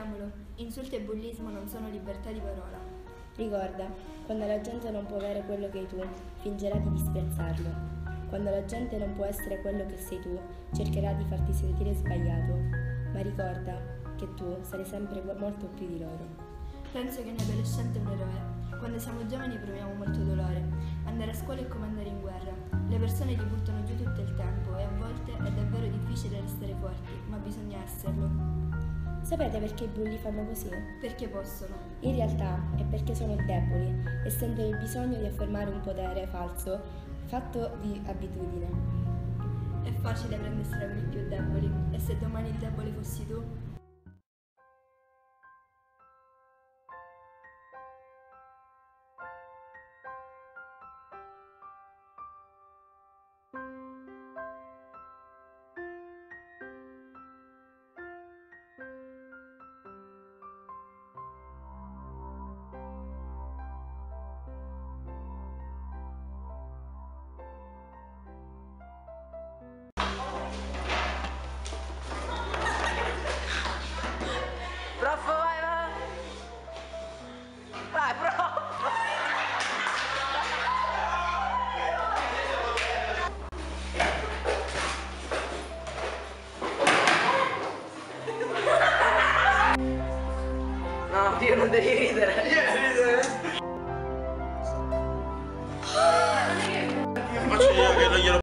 Siamolo, insulto e bullismo non sono libertà di parola. Ricorda, quando la gente non può avere quello che hai tu, fingerà di disprezzarlo. Quando la gente non può essere quello che sei tu, cercherà di farti sentire sbagliato. Ma ricorda che tu sarai sempre molto più di loro. Penso che un adolescente è un eroe. Quando siamo giovani proviamo molto dolore. Andare a scuola è come andare in guerra. Le persone ti buttano giù tutto il tempo e a volte è davvero difficile restare forti, ma bisogna esserlo. Sapete perché i bulli fanno così? Perché possono. In realtà è perché sono deboli e sentono il bisogno di affermare un potere falso fatto di abitudine. È facile prendersi con i più deboli e se domani il debole fossi tu? अंदर ही इधर है ये इधर